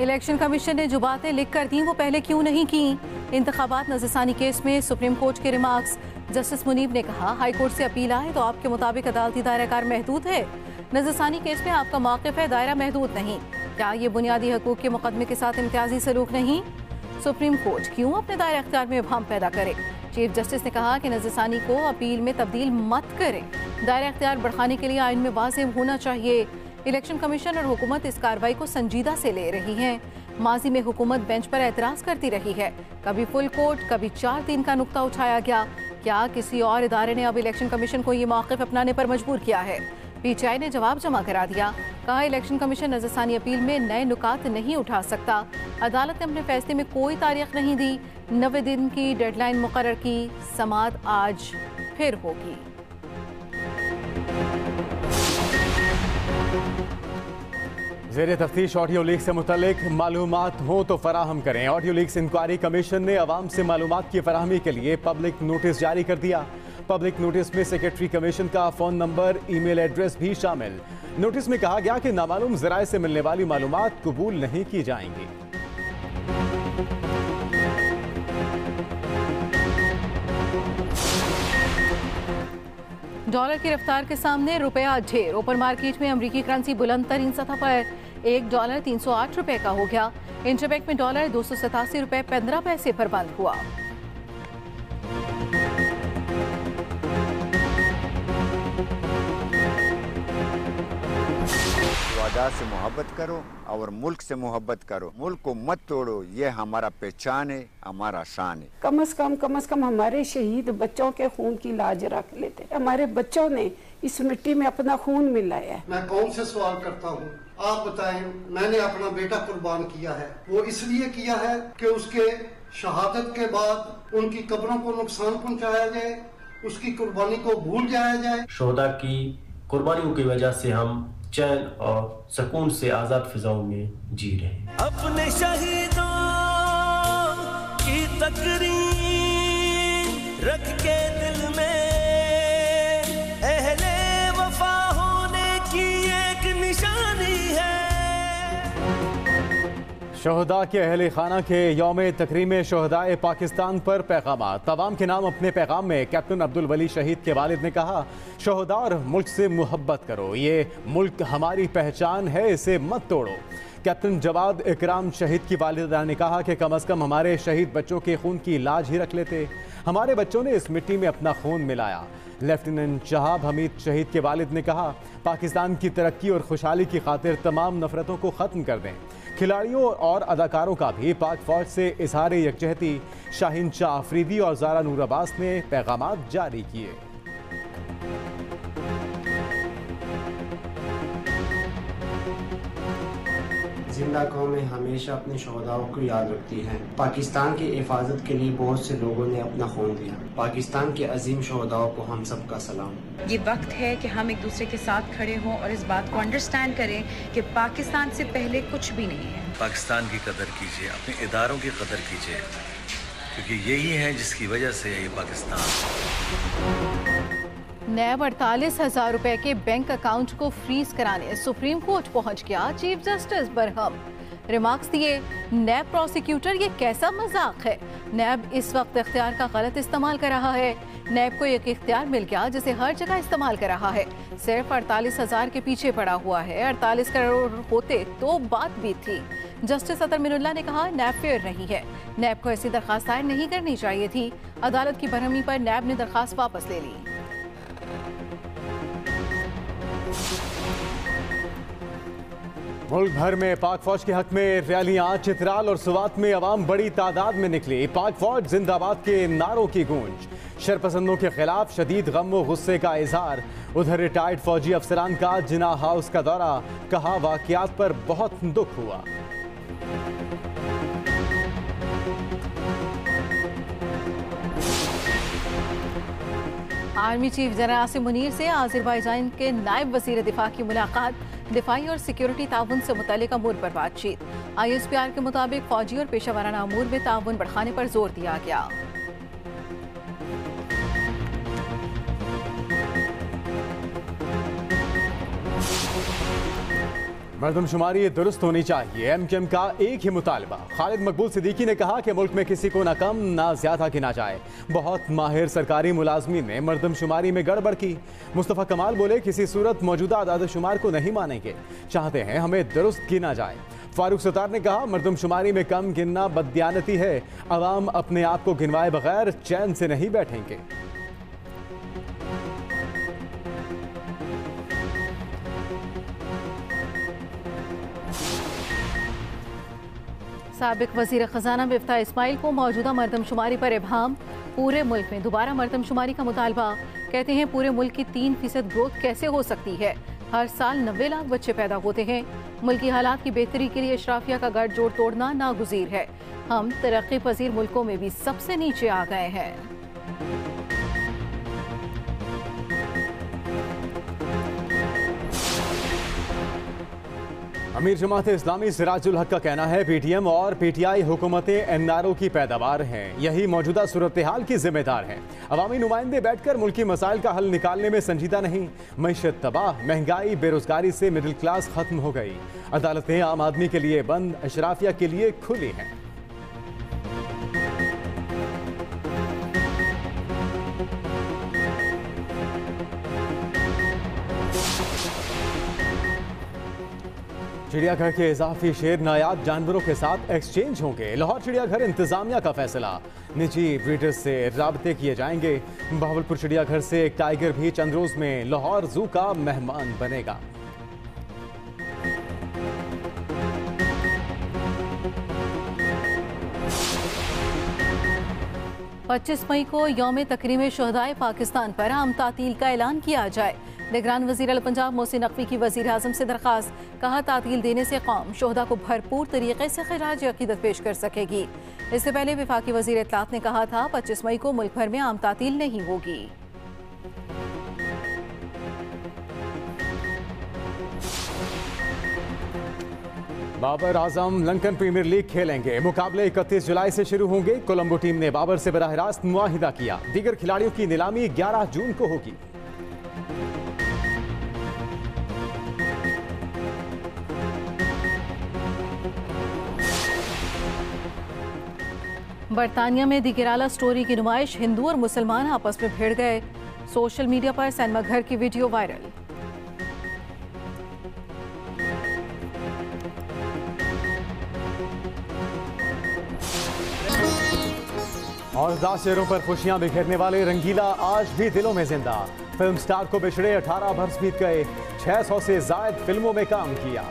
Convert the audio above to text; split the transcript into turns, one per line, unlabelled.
Election commission ने जो बातें लिख कर दी, वो पहले क्यों नहीं की? इंतबात नजरसानी केस में सुप्रीम कोर्ट के रिमार्क्स। जस्टिस मुनीब ने कहा हाई कोर्ट से अपील आए तो आपके मुताबिक अदालती दायराकार महदूद है। नजरसानी केस में आपका मौकफ है, दायरा महदूद नहीं। क्या ये बुनियादी हकूक के मुकदमे के साथ इम्तियाजी सलूक नहीं? सुप्रीम कोर्ट क्यों अपने दायरे अख्तियार में भाम पैदा करे? चीफ जस्टिस ने कहा कि नजरसानी को अपील में तब्दील मत करें। दायरा अख्तियार बढ़ाने के लिए आइन में वाजिब होना चाहिए। इलेक्शन कमीशन और हुकूमत इस कार्रवाई को संजीदा से ले रही है। माजी में हुकूमत बेंच पर एतराज़ करती रही है। कभी फुल कोर्ट, कभी चार दिन का नुकता उठाया गया। क्या किसी और इदारे ने अब इलेक्शन कमीशन को ये मौक़ अपनाने पर मजबूर किया है? पीटीआई ने जवाब जमा करा दिया। कहा, इलेक्शन कमीशन नजरसानी अपील में नए नुकात नहीं उठा सकता। अदालत ने अपने फैसले में कोई तारीख नहीं दी। नबे दिन की डेडलाइन मुकर की समात आज फिर होगी।
जेर तफ्तीश ऑडियो लीक से मुतलिक मालूम हो तो फराहम करें। ऑडियो लीक्स इंक्वायरी कमीशन ने आवाम से मालूम की फराहमी के लिए पब्लिक नोटिस जारी कर दिया। पब्लिक नोटिस में सेक्रेटरी कमीशन का फ़ोन नंबर, ईमेल एड्रेस भी शामिल। नोटिस में कहा गया कि नामालूम जराए से मिलने वाली मालूम कबूल नहीं की जाएँगी।
डॉलर की रफ्तार के सामने रुपया ढेर। ओपन मार्केट में अमरीकी करेंसी बुलंद तरीन सतह पर। एक डॉलर तीन सौ आठ रुपए का हो गया। इंटरबैंक में डॉलर दो सौ सतासी रुपए पंद्रह पैसे पर बंद हुआ।
वादा से मोहब्बत करो और मुल्क से मोहब्बत करो। मुल्क को मत तोड़ो ये हमारा पहचान है हमारा शान है।
कम अज कम कम अज कम हमारे शहीद बच्चों के खून की लाज रख लेते हमारे बच्चों ने इस मिट्टी में अपना खून मिलाया है।
मैं कौन से सवाल करता हूँ? आप बताएँ मैंने अपना बेटा कुर्बान किया है। वो इसलिए किया है कि उसके शहादत के बाद उनकी कब्रों को नुकसान पहुँचाया जाए उसकी कुर्बानी को भूल जाया जाए।
शोदा की कुर्बानियों की वजह से हम चैन और सुकून से आज़ाद फिजाओं में जी रहे।
अपने शहीदों की तकरीर रख के
शहदा के अहल खाना के योम तकरीम शहदाए पाकिस्तान पर पैगाम तवाम के नाम अपने पैगाम में कैप्टन अब्दुल वली शहीद के वालिद ने कहा, शहदा और मुल्क से मोहब्बत करो, ये मुल्क हमारी पहचान है, इसे मत तोड़ो। कैप्टन जवाद इकराम शहीद की वालिदा ने कहा कि कम अज़ कम हमारे शहीद बच्चों के खून की लाज ही रख लेते। हमारे बच्चों ने इस मिट्टी में अपना खून मिलाया। लेफ्टिनेंट शहाब हमीद शहीद के वालिद ने कहा, पाकिस्तान की तरक्की और खुशहाली की खातिर तमाम नफरतों को ख़त्म कर दें। खिलाड़ियों और अदाकारों का भी पाक फौज से इजहार यकजहती, शाहिन शाह आफरीदी और जारा नूर अब्बास ने पैगाम जारी किए।
ज़िंदा कौमें हमेशा अपने शहदाओं को याद रखती हैं। पाकिस्तान की हिफाजत के लिए बहुत से लोगों ने अपना खून दिया। पाकिस्तान के अजीम शहदाओं को हम सब का सलाम।
ये वक्त है कि हम एक दूसरे के साथ खड़े हों और इस बात को अंडरस्टैंड करें कि पाकिस्तान से पहले कुछ भी नहीं है।
पाकिस्तान की कदर कीजिए अपने इदारों की कदर कीजिए क्योंकि यही है जिसकी वजह से ये पाकिस्तान।
नैब अड़तालीस हज़ार रुपए के बैंक अकाउंट को फ्रीज कराने सुप्रीम कोर्ट पहुँच गया चीफ जस्टिस बरहम। रिमार्क्स दिए, नैब प्रोसिक्यूटर ये कैसा मज़ाक है? नैब इस वक्त इख्तियार का गलत इस्तेमाल कर रहा है। नैब को एक इख्तियार मिल गया जिसे हर जगह इस्तेमाल कर रहा है। सिर्फ़ अड़तालीस हज़ार के पीछे पड़ा हुआ है। अड़तालीस करोड़ होते तो बात भी थी। जस्टिस अतर मिनुल्ला ने कहा, नैब फेयर नहीं है। नैब को ऐसी दरखास्त दायर नहीं करनी चाहिए थी। अदालत की बरहमी पर नैब ने दरखास्त वापस ले ली।
मुल्क भर में पाक फौज के हक में रैलियाँ, चित्राल और सुवात में अवाम बड़ी तादाद में निकली। पाक फौज जिंदाबाद के नारों की गूंज। शरपसंदों के खिलाफ शदीद गम व गुस्से का इजहार। उधर रिटायर्ड फौजी अफसरान का जिना हाउस का दौरा, कहा वाकयात पर बहुत दुख हुआ।
Army chief general Asim Munir से आजरबाईजान के नायब वज़ीर दिफा की मुलाकात। दिफाई और सिक्योरिटी ताउन से मुतल अमूर पर बातचीत। आई एस पी आर के मुताबिक फौजी और पेशा वाराना अमूर में ताउन बढ़ाने पर ज़ोर दिया गया।
मरदमशुमारी दुरुस्त होनी चाहिए। एम के एम का एक ही मुतालबा। खालिद मकबूल सिद्दीकी ने कहा कि मुल्क में किसी को ना कम, ना ज़्यादा गिना जाए। बहुत माहिर सरकारी मुलाजमी ने मरदमशुमारी में गड़बड़ की। मुस्तफ़ा कमाल बोले, किसी सूरत मौजूदा आदादशुमार को नहीं मानेंगे। चाहते हैं हमें दुरुस्त गिना जाए। फारूक सतार ने कहा, मरदमशुमारी में कम गिनना बदयानती है। आवाम अपने आप को गिनवाए बगैर चैन से नहीं बैठेंगे।
सबक वज़ीर खजाना मिफ्ता इसमाइल को मौजूदा मरदमशुमारी पर इबाम पूरे मुल्क में दोबारा मरदमशुमारी का मुतालबा। कहते हैं, पूरे मुल्क की तीन फ़ीसद ग्रोथ कैसे हो सकती है? हर साल नब्बे लाख बच्चे पैदा होते हैं। मुल्की हालात की बेहतरी के लिए अशराफिया का गढ़ जोड़ तोड़ना नागुजीर है। हम तरक्की पजीर मुल्कों में भी सबसे नीचे आ गए हैं।
अमीर जमात इस्लामी सिराजुल हक का कहना है पीटीएम और पीटीआई हुकूमतें एन आर ओ की पैदावार हैं। यही मौजूदा सूरत हाल की जिम्मेदार हैं। अवामी नुमाइंदे बैठकर मुल्की मसाइल का हल निकालने में संजीदा नहीं। मीशत तबाह, महँगाई, बेरोजगारी से मिडिल क्लास खत्म हो गई। अदालतें आम आदमी के लिए बंद, अशराफिया के लिए खुली हैं। चिड़ियाघर के इजाफी शेर नायाब जानवरों के साथ एक्सचेंज होंगे। लाहौर चिड़ियाघर इंतजामिया का फैसला। निजी ब्रीडर्स से रबते किए जाएँगे। बहावलपुर चिड़ियाघर से एक टाइगर भी चंद्रोज में। लाहौर जू का मेहमान बनेगा।
पच्चीस मई को योम तकरीम शहदाय पाकिस्तान पर आम तातील का ऐलान किया जाए। निगरान वज़ीर पंजाब मोहसिन नकवी की वज़ीर अजम से दरख्वास्त कहा तातील देने से कौम शहदा को भरपूर तरीके से खराज अकीदत पेश कर सकेगी। इससे पहले विफाकी वज़ीर इतलात ने कहा था, पच्चीस मई को मुल्क भर में आम तातील नहीं होगी।
बाबर आज़म लंकन प्रीमियर लीग खेलेंगे। मुकाबले 31 जुलाई से शुरू होंगे। कोलंबो टीम ने बाबर से बराह रास्त मुआहिदा किया। दीगर खिलाड़ियों की नीलामी 11 जून को होगी।
बरतानिया में दिगिराला स्टोरी की नुमाइश, हिंदू और मुसलमान आपस में भिड़ गए। सोशल मीडिया पर सैनमा घर की वीडियो वायरल।
और दस चेहरों पर खुशियाँ बिखेरने वाले रंगीला आज भी दिलों में ज़िंदा। फ़िल्म स्टार को बिछड़े 18 वर्ष बीत गए 600 से जायद फ़िल्मों में काम किया।